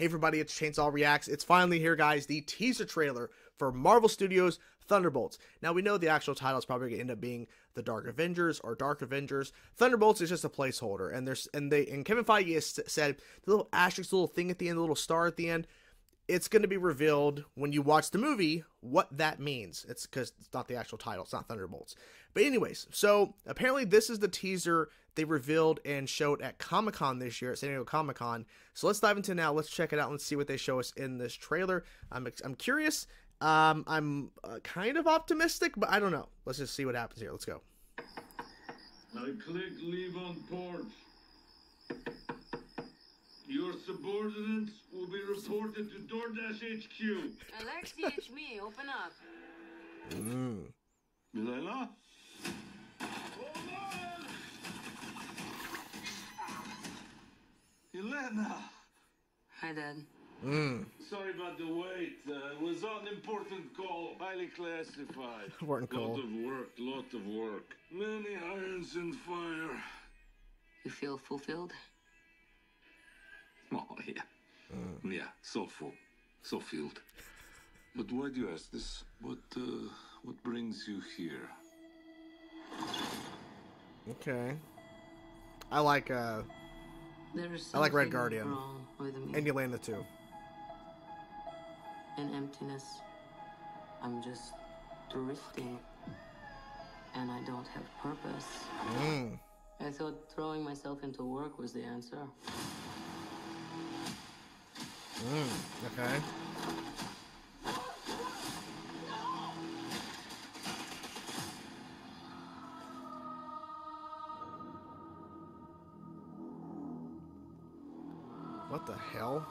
Hey everybody, it's Chainsaw Reacts. It's finally here, guys. The teaser trailer for Marvel Studios Thunderbolts. Now we know the actual title is probably going to end up being the Dark Avengers or Dark Avengers. Thunderbolts is just a placeholder, and there's and they and Kevin Feige said the little asterisk, little thing at the end, the little star at the end. It's going to be revealed when you watch the movie what that means. It's because it's not the actual title. It's not Thunderbolts. But anyways, so apparently this is the teaser they revealed and showed at Comic Con this year at San Diego Comic Con. So let's dive into now. Let's check it out. Let's see what they show us in this trailer. I'm I'm curious. Um, I'm uh, kind of optimistic, but I don't know. Let's just see what happens here. Let's go. I click leave on porch. Your subordinates will be reported to DoorDash HQ. Alexei, it's me. Open up. Mm. Yelena? Hold on! Yelena! Hi, Dad. Mm. Sorry about the wait. Uh, it was on important call, highly classified. Important call. Lot of work, lot of work. Many irons in fire. You feel fulfilled? Oh, yeah. Yeah, so full. So filled. But why do you ask this? What, uh, what brings you here? Okay. I like uh There's I like Red something Guardian. wrong with me. and Yelena too. An emptiness. I'm just drifting. And I don't have purpose. Mm. I thought throwing myself into work was the answer. Mm. Okay. What the hell?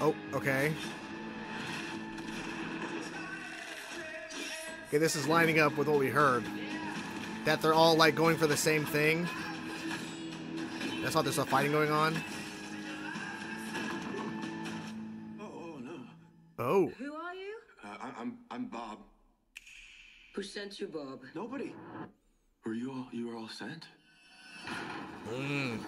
Oh, okay. Okay, this is lining up with what we heard. That they're all like going for the same thing. That's why there's a fighting going on. Oh, oh no. Oh. Who are you? Uh, I, I'm I'm Bob. Who sent you, Bob? Nobody. Were you all you were all sent? Mm.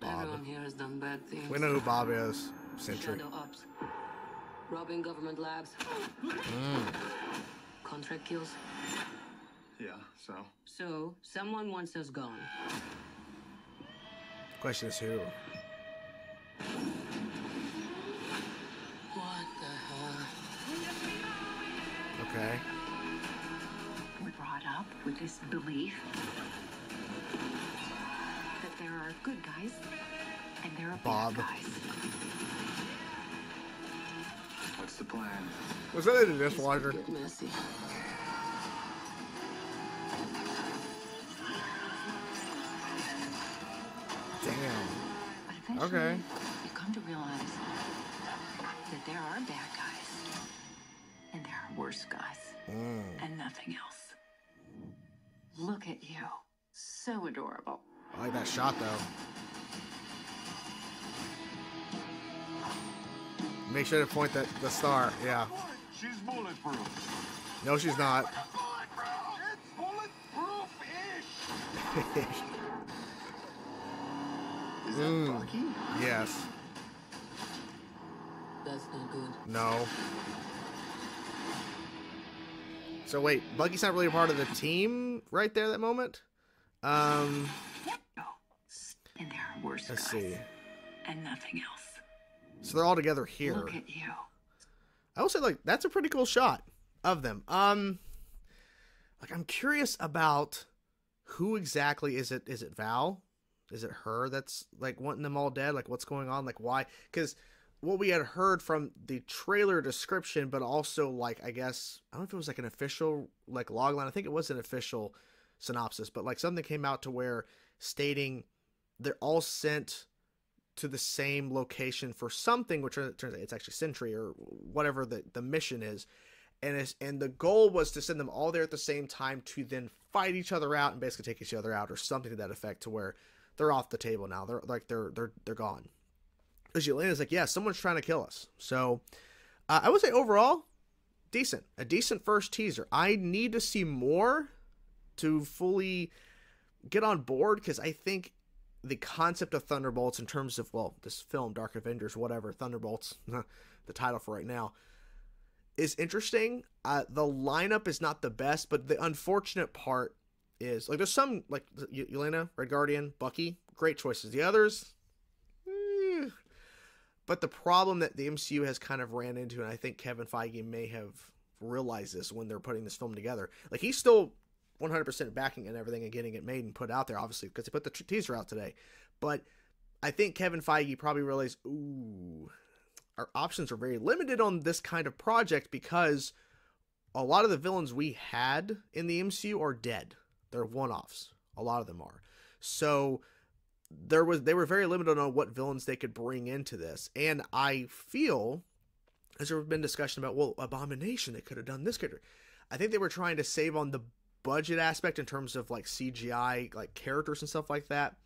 Bob. Everyone here has done bad things. We know who Bob is. Sentry. Shadow ops. Robbing government labs. Mm. Contract kills. Yeah. So. So, someone wants us gone. Question is who? What the hell? Okay. We're brought up with this belief that there are good guys and there are Bob. bad guys. What's the plan? Was that in the dishwasher? could get messy. Damn. Okay. you come to realize that there are bad guys and there are worse guys Mm. and nothing else. Look at you. So adorable. I like that shot though. Make sure to point that the star. Yeah. She's bulletproof. No, she's not. Bulletproof-ish! Is that Mm. Bucky? yes. That's not good. No. So wait, Bucky's not really a part of the team right there that moment? Um, And there are worse let's guys see. and nothing else. So they're all together here. Look at you. I will say like that's a pretty cool shot of them. Um like I'm curious about who exactly is it is it Val? Is it her that's like wanting them all dead? Like what's going on? Like why? Cuz what we had heard from the trailer description but also like I guess I don't know if it was like an official like logline. I think it was an official synopsis, but like something came out to where stating they're all sent to the same location for something, which turns out it's actually Sentry or whatever the, the mission is. And it's, and the goal was to send them all there at the same time to then fight each other out and basically take each other out or something to that effect to where they're off the table now. They're like they're they're they're gone. Because Yelena's like, yeah, someone's trying to kill us. So uh, I would say overall, decent, a decent first teaser. I need to see more to fully get on board because I think the concept of Thunderbolts in terms of well, this film Dark Avengers, whatever Thunderbolts, the title for right now, is interesting. Uh, the lineup is not the best, but the unfortunate part is like there's some like Y- Yelena, Red Guardian, Bucky, great choices. The others, eh. but the problem that the MCU has kind of ran into, and I think Kevin Feige may have realized this when they're putting this film together. Like he's still 100% backing and everything and getting it made and put out there, obviously, because they put the teaser out today. But I think Kevin Feige probably realized, ooh, our options are very limited on this kind of project because a lot of the villains we had in the MCU are dead. They're one-offs. A lot of them are. So there was they were very limited on what villains they could bring into this. And I feel as there have been discussion about, well, Abomination, they could have done this character. I think they were trying to save on the budget aspect in terms of like CGI, like characters and stuff like that.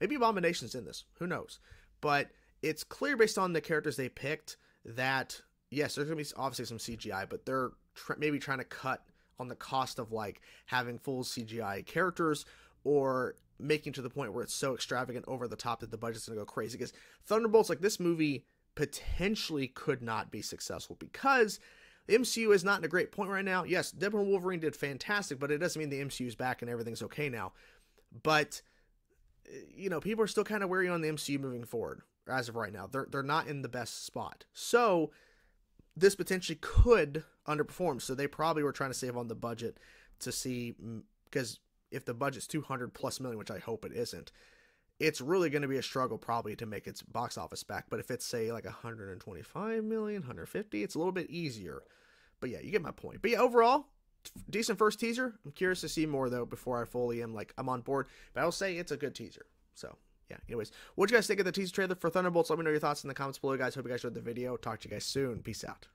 Maybe Abomination's in this. Who knows? But it's clear based on the characters they picked that yes, there's gonna be obviously some CGI, but they're tr- maybe trying to cut on the cost of like having full CGI characters or making to the point where it's so extravagant over the top that the budget's gonna go crazy. Because Thunderbolts, like this movie, potentially could not be successful because the MCU is not in a great point right now. Yes, Deadpool and Wolverine did fantastic, but it doesn't mean the MCU is back and everything's okay now. But you know, people are still kind of wary on the MCU moving forward as of right now. They're they're not in the best spot. So this potentially could underperform. So they probably were trying to save on the budget to see mm, because if the budget's 200 plus million, which I hope it isn't, it's really going to be a struggle probably to make its box office back. But if it's say like 125 million, 150, it's a little bit easier. But yeah, you get my point. But yeah, overall, decent first teaser. I'm curious to see more though before I fully am like I'm on board. But I will say it's a good teaser. So yeah. Anyways, what you guys think of the teaser trailer for Thunderbolts? Let me know your thoughts in the comments below, guys. Hope you guys enjoyed the video. Talk to you guys soon. Peace out.